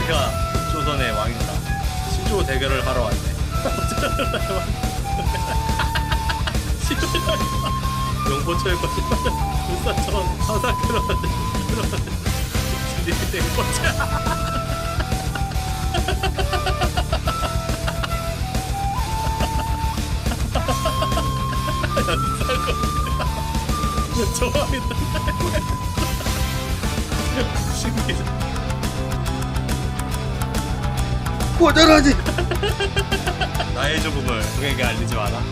내가 조선의 왕이다. 시조 대결을 하러 왔네. 시조 용포초의 것이 울산천 사사크로 진리대 꽃이야. 좋아하겠다. 신기해. 고절하지 나의 조금을 누구에게 알리지 마라.